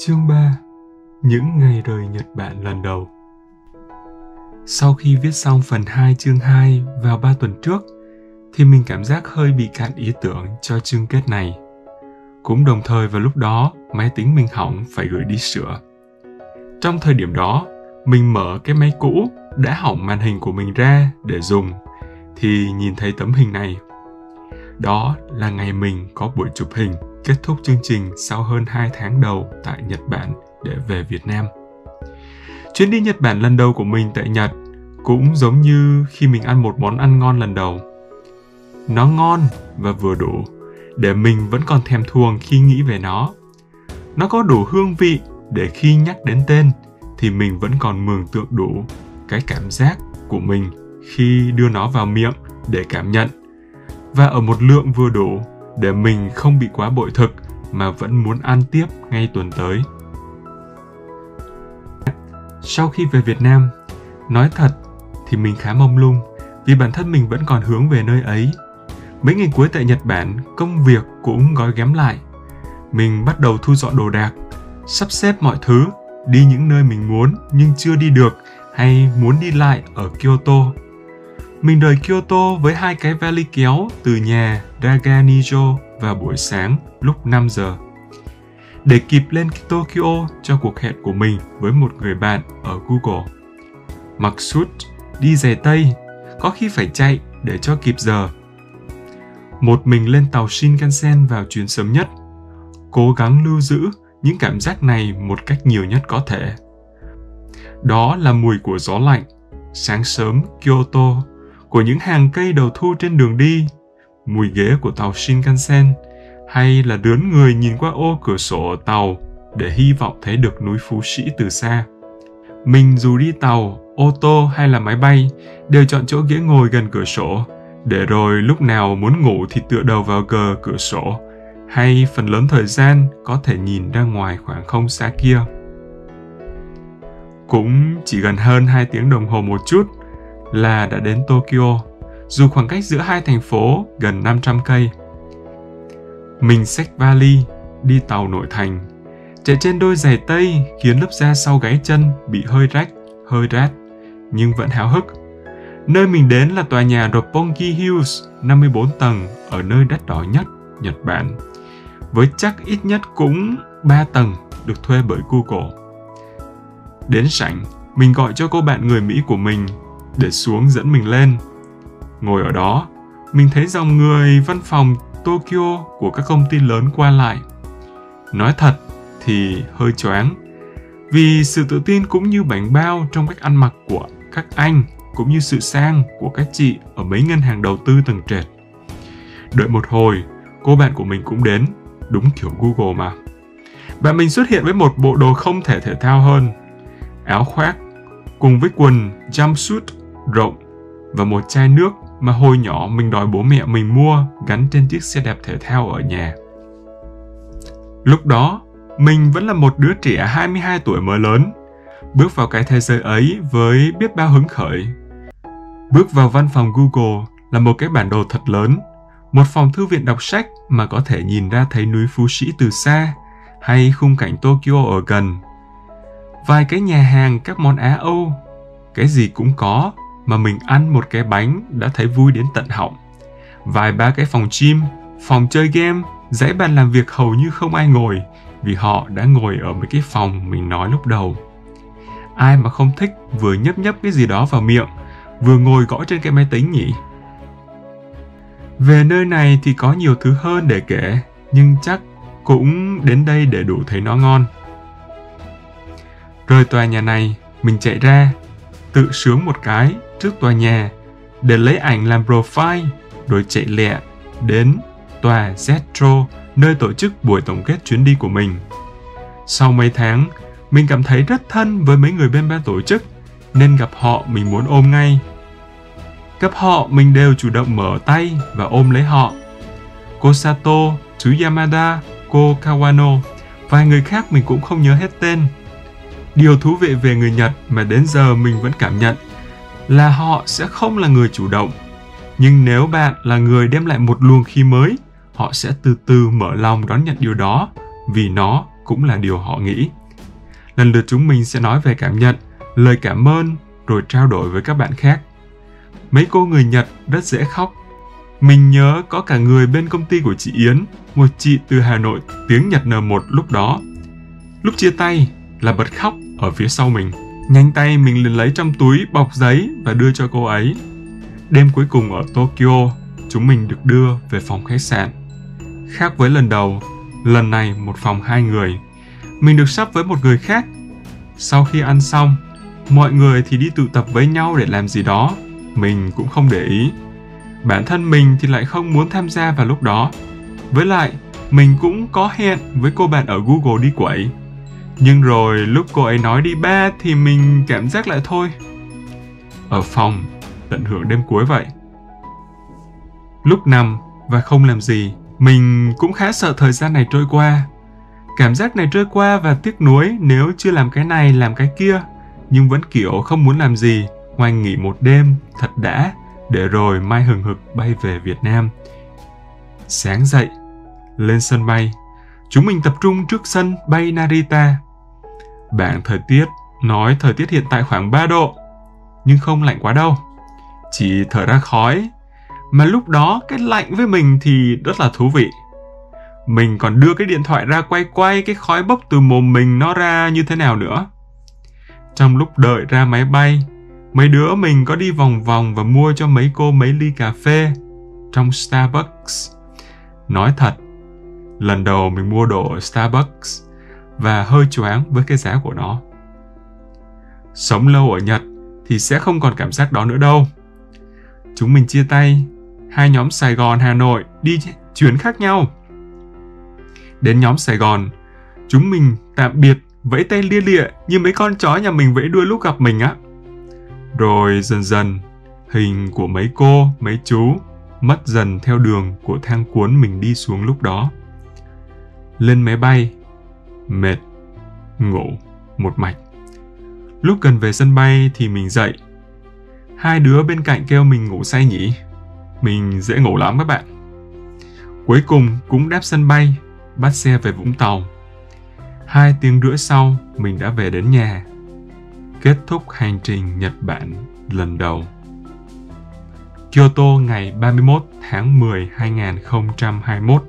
Chương 3 Những ngày rời Nhật Bản lần đầu Sau khi viết xong phần 2 chương 2 vào 3 tuần trước, thì mình cảm giác hơi bị cạn ý tưởng cho chương kết này. Cũng đồng thời vào lúc đó, máy tính mình hỏng phải gửi đi sửa. Trong thời điểm đó, mình mở cái máy cũ đã hỏng màn hình của mình ra để dùng, thì nhìn thấy tấm hình này. Đó là ngày mình có buổi chụp hình kết thúc chương trình sau hơn 2 tháng đầu tại Nhật Bản để về Việt Nam. Chuyến đi Nhật Bản lần đầu của mình tại Nhật cũng giống như khi mình ăn một món ăn ngon lần đầu. Nó ngon và vừa đủ, để mình vẫn còn thèm thuồng khi nghĩ về nó. Nó có đủ hương vị để khi nhắc đến tên thì mình vẫn còn mường tượng đủ cái cảm giác của mình khi đưa nó vào miệng để cảm nhận và ở một lượng vừa đủ để mình không bị quá bội thực mà vẫn muốn ăn tiếp ngay tuần tới. Sau khi về Việt Nam, nói thật thì mình khá mông lung vì bản thân mình vẫn còn hướng về nơi ấy. Mấy ngày cuối tại Nhật Bản, công việc cũng gói ghém lại. Mình bắt đầu thu dọn đồ đạc, sắp xếp mọi thứ, đi những nơi mình muốn nhưng chưa đi được hay muốn đi lại ở Kyoto mình rời Kyoto với hai cái vali kéo từ nhà Daganijo vào buổi sáng lúc 5 giờ. Để kịp lên Tokyo cho cuộc hẹn của mình với một người bạn ở Google. Mặc suit, đi giày tây, có khi phải chạy để cho kịp giờ. Một mình lên tàu Shinkansen vào chuyến sớm nhất, cố gắng lưu giữ những cảm giác này một cách nhiều nhất có thể. Đó là mùi của gió lạnh, sáng sớm Kyoto của những hàng cây đầu thu trên đường đi, mùi ghế của tàu Shinkansen, hay là đớn người nhìn qua ô cửa sổ ở tàu để hy vọng thấy được núi Phú Sĩ từ xa. Mình dù đi tàu, ô tô hay là máy bay đều chọn chỗ ghế ngồi gần cửa sổ, để rồi lúc nào muốn ngủ thì tựa đầu vào gờ cửa sổ, hay phần lớn thời gian có thể nhìn ra ngoài khoảng không xa kia. Cũng chỉ gần hơn 2 tiếng đồng hồ một chút là đã đến Tokyo, dù khoảng cách giữa hai thành phố gần 500 cây. Mình xách vali, đi tàu nội thành, chạy trên đôi giày tây khiến lớp da sau gáy chân bị hơi rách, hơi rát, nhưng vẫn háo hức. Nơi mình đến là tòa nhà Roppongi Hills, 54 tầng, ở nơi đắt đỏ nhất, Nhật Bản. Với chắc ít nhất cũng 3 tầng được thuê bởi Google. Đến sảnh, mình gọi cho cô bạn người Mỹ của mình để xuống dẫn mình lên. Ngồi ở đó, mình thấy dòng người văn phòng Tokyo của các công ty lớn qua lại. Nói thật thì hơi choáng, vì sự tự tin cũng như bánh bao trong cách ăn mặc của các anh cũng như sự sang của các chị ở mấy ngân hàng đầu tư tầng trệt. Đợi một hồi, cô bạn của mình cũng đến, đúng kiểu Google mà. Bạn mình xuất hiện với một bộ đồ không thể thể thao hơn, áo khoác cùng với quần jumpsuit rộng và một chai nước mà hồi nhỏ mình đòi bố mẹ mình mua gắn trên chiếc xe đạp thể thao ở nhà. Lúc đó, mình vẫn là một đứa trẻ 22 tuổi mới lớn, bước vào cái thế giới ấy với biết bao hứng khởi. Bước vào văn phòng Google là một cái bản đồ thật lớn, một phòng thư viện đọc sách mà có thể nhìn ra thấy núi Phú Sĩ từ xa hay khung cảnh Tokyo ở gần. Vài cái nhà hàng các món Á Âu, cái gì cũng có mà mình ăn một cái bánh đã thấy vui đến tận họng. Vài ba cái phòng gym, phòng chơi game, dãy bàn làm việc hầu như không ai ngồi vì họ đã ngồi ở mấy cái phòng mình nói lúc đầu. Ai mà không thích vừa nhấp nhấp cái gì đó vào miệng, vừa ngồi gõ trên cái máy tính nhỉ? Về nơi này thì có nhiều thứ hơn để kể, nhưng chắc cũng đến đây để đủ thấy nó ngon. Rời tòa nhà này, mình chạy ra, tự sướng một cái trước tòa nhà để lấy ảnh làm profile rồi chạy lẹ đến tòa Zetro nơi tổ chức buổi tổng kết chuyến đi của mình. Sau mấy tháng, mình cảm thấy rất thân với mấy người bên ban tổ chức nên gặp họ mình muốn ôm ngay. Gặp họ mình đều chủ động mở tay và ôm lấy họ. Cô Sato, chú Yamada, cô Kawano, vài người khác mình cũng không nhớ hết tên. Điều thú vị về người Nhật mà đến giờ mình vẫn cảm nhận là họ sẽ không là người chủ động nhưng nếu bạn là người đem lại một luồng khí mới họ sẽ từ từ mở lòng đón nhận điều đó vì nó cũng là điều họ nghĩ. Lần lượt chúng mình sẽ nói về cảm nhận, lời cảm ơn rồi trao đổi với các bạn khác. Mấy cô người Nhật rất dễ khóc. Mình nhớ có cả người bên công ty của chị Yến, một chị từ Hà Nội tiếng Nhật N1 lúc đó. Lúc chia tay là bật khóc ở phía sau mình. Nhanh tay mình liền lấy trong túi bọc giấy và đưa cho cô ấy. Đêm cuối cùng ở Tokyo, chúng mình được đưa về phòng khách sạn. Khác với lần đầu, lần này một phòng hai người. Mình được sắp với một người khác. Sau khi ăn xong, mọi người thì đi tụ tập với nhau để làm gì đó. Mình cũng không để ý. Bản thân mình thì lại không muốn tham gia vào lúc đó. Với lại, mình cũng có hẹn với cô bạn ở Google đi quẩy. Nhưng rồi lúc cô ấy nói đi ba thì mình cảm giác lại thôi. Ở phòng, tận hưởng đêm cuối vậy. Lúc nằm và không làm gì, mình cũng khá sợ thời gian này trôi qua. Cảm giác này trôi qua và tiếc nuối nếu chưa làm cái này làm cái kia, nhưng vẫn kiểu không muốn làm gì ngoài nghỉ một đêm thật đã để rồi mai hừng hực bay về Việt Nam. Sáng dậy, lên sân bay, chúng mình tập trung trước sân bay Narita. Bảng thời tiết nói thời tiết hiện tại khoảng 3 độ, nhưng không lạnh quá đâu. Chỉ thở ra khói mà lúc đó cái lạnh với mình thì rất là thú vị. Mình còn đưa cái điện thoại ra quay quay cái khói bốc từ mồm mình nó ra như thế nào nữa. Trong lúc đợi ra máy bay, mấy đứa mình có đi vòng vòng và mua cho mấy cô mấy ly cà phê trong Starbucks. Nói thật, lần đầu mình mua đồ ở Starbucks và hơi choáng với cái giá của nó. Sống lâu ở Nhật thì sẽ không còn cảm giác đó nữa đâu. Chúng mình chia tay hai nhóm Sài Gòn Hà Nội đi chuyến khác nhau. Đến nhóm Sài Gòn, chúng mình tạm biệt vẫy tay lia lịa như mấy con chó nhà mình vẫy đuôi lúc gặp mình á. Rồi dần dần, hình của mấy cô, mấy chú mất dần theo đường của thang cuốn mình đi xuống lúc đó. Lên máy bay, mệt, ngủ, một mạch. Lúc cần về sân bay thì mình dậy. Hai đứa bên cạnh kêu mình ngủ say nhỉ? Mình dễ ngủ lắm các bạn. Cuối cùng cũng đáp sân bay, bắt xe về Vũng Tàu. Hai tiếng rưỡi sau, mình đã về đến nhà. Kết thúc hành trình Nhật Bản lần đầu. Kyoto ngày 31 tháng 10 2021